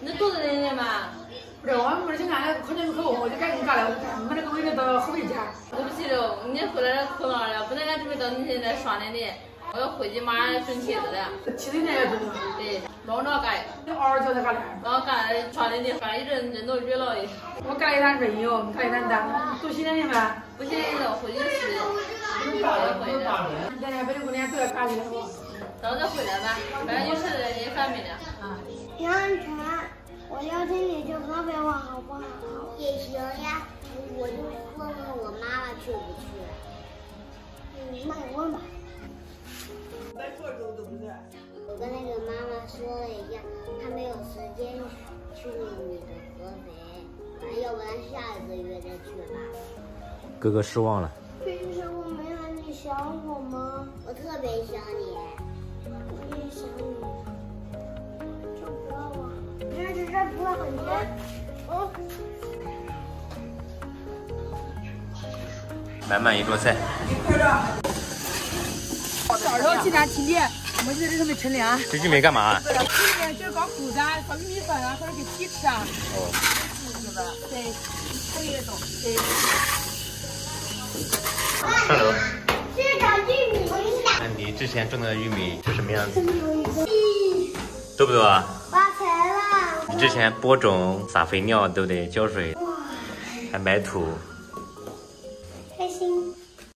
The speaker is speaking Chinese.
你多少年的嘛？不是，我们不是想看那空间口，我就了。我们那个为了到后背家。对不你回来可忙了，不能俺准备到你现在刷的你。我要回去马上准帖子的。七十年要准对，老早干。你二脚才干的。老干刷的你，干一阵人都越老的。我干一单润哟，干一单单。多洗两年嘛？不回去试。你干了回来。两年、半年、五年都要干的了。到时候回来吧，反正有事也方便了。啊。杨晨，我要请你去河北玩，好不好？也行呀，我就问问我妈妈去不去。嗯，那你问吧。我跟那个妈妈说了一下，她没有时间去你的合肥，要不然下一个月再去吧。哥哥失望了。平时我没喊你想我吗？我特别想你。这这这不会很甜。哦。满满一桌菜。早上起来清点。我们在这上面乘凉。这玉米干嘛？这里面就是搞谷子，搞玉米粉啊，或者给鸡吃啊。哦。对，可以种。对。上楼。是找玉米。那你之前种的玉米是什么样子？多不多啊？之前播种撒肥料对不对？浇水还埋土。开心。